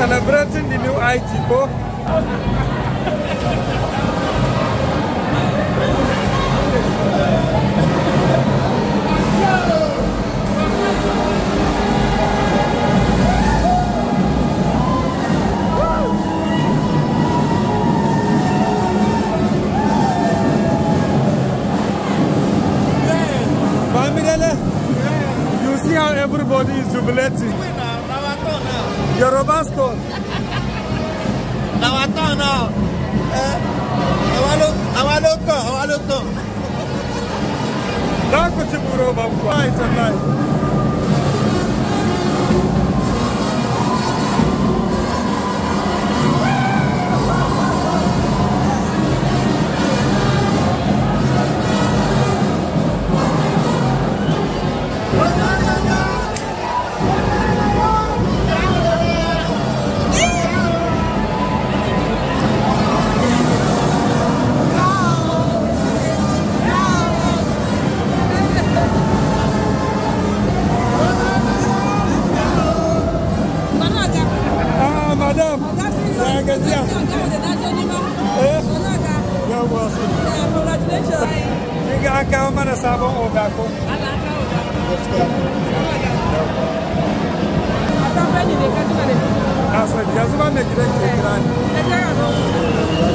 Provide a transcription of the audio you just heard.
celebrating the new IT, ko? Bamidele, you see how everybody is jubilating. Yorùbá stone. Làwa tán náà. Àwa ló kàn, àwa ló kàn. Lákòókò tí mo rọ̀ bàbá ìtàn náà. Ga an kawo mana sabon oga ko? Na sani, yanzu ma mai gidan ke kira ni.